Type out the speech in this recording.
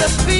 Let's be.